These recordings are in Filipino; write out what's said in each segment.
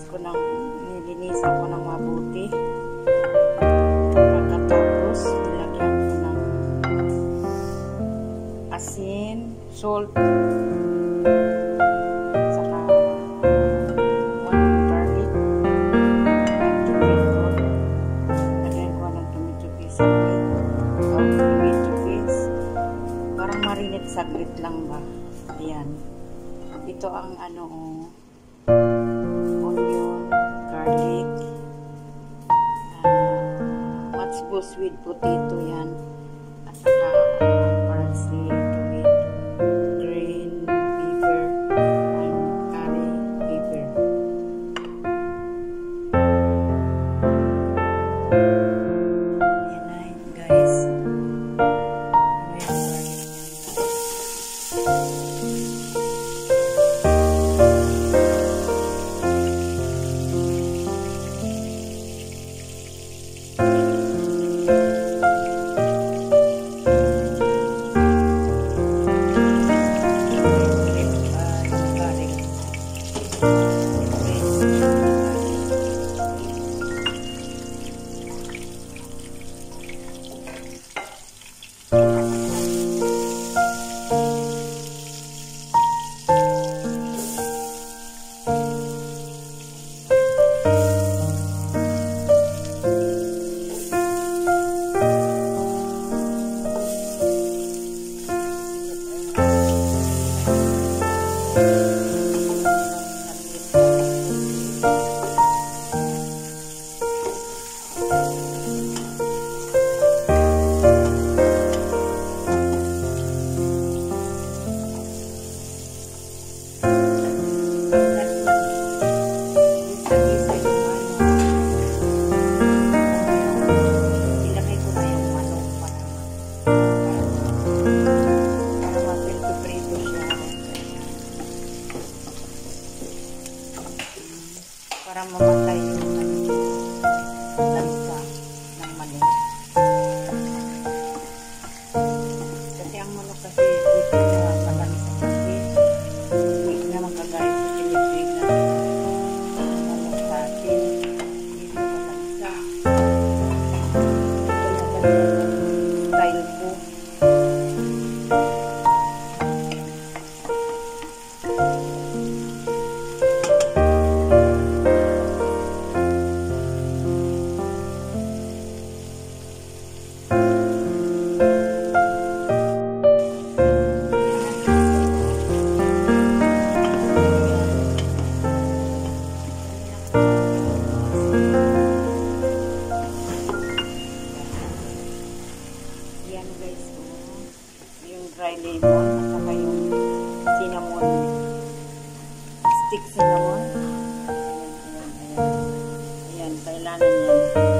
nililinis ko ng nilinisan ko ng mabuti. Pagkatapos nilagyan ko ng asin salt saglit lang ba? Ayan. Ito ang ano oh garlic, uh, what's goes with potato yan, at saka parsley. 아!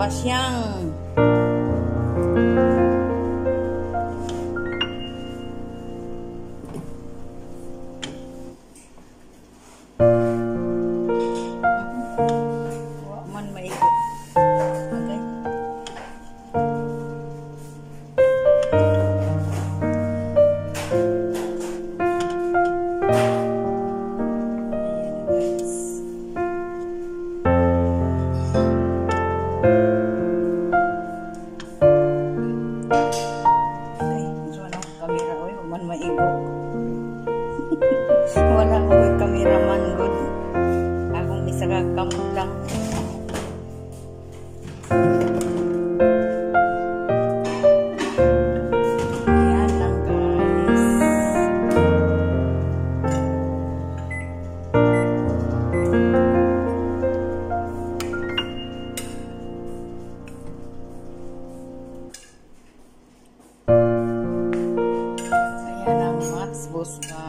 把香。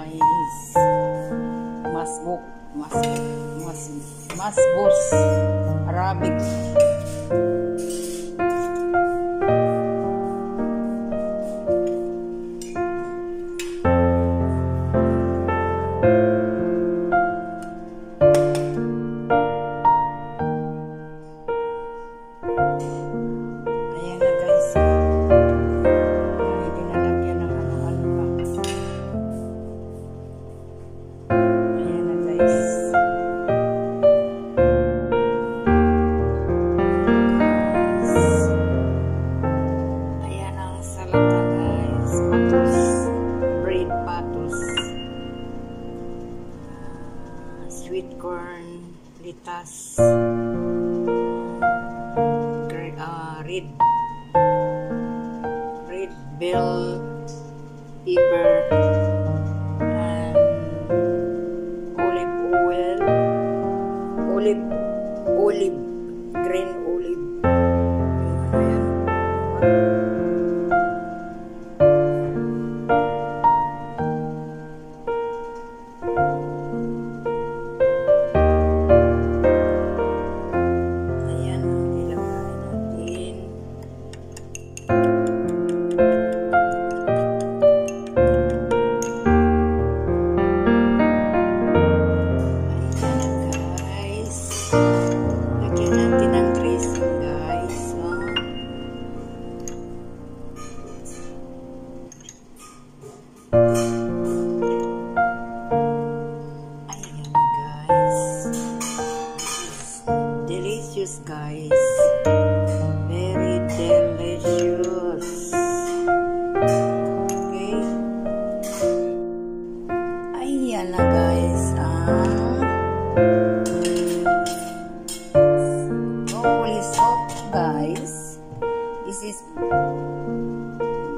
mais masbuk, mas, mas, masbus, Arabic. Veritas. Uh, ah, Red. Red Bell Piper. Broccoli soup, guys. This is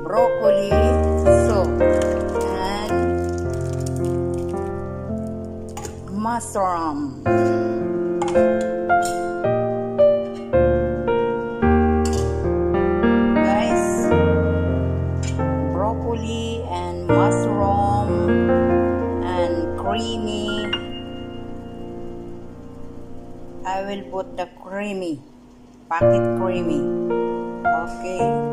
broccoli soup and mushroom. Guys, broccoli and mushroom. I will put the creamy, packet creamy. Okay.